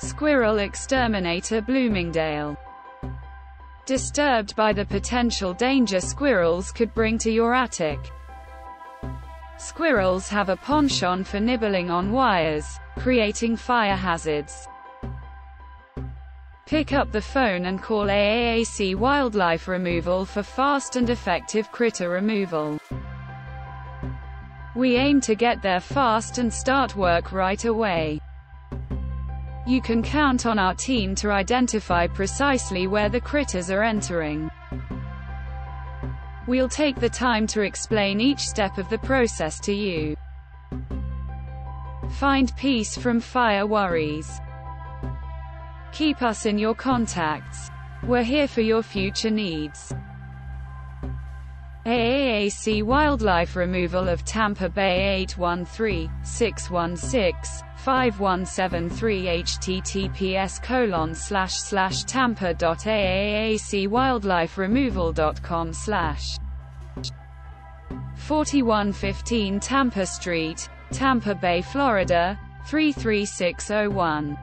Squirrel exterminator Bloomingdale. Disturbed by the potential danger squirrels could bring to your attic. Squirrels have a penchant for nibbling on wires, creating fire hazards. Pick up the phone and call AAAC Wildlife Removal for fast and effective critter removal. We aim to get there fast and start work right away. You can count on our team to identify precisely where the critters are entering. We'll take the time to explain each step of the process to you. Find peace from fire worries. Keep us in your contacts. We're here for your future needs. AAAC Wildlife Removal of Tampa Bay 813-616-5173 https colon slash slash tampa.aaacwildliferemoval.com slash 4115 Tampa Street, Tampa Bay, Florida 33601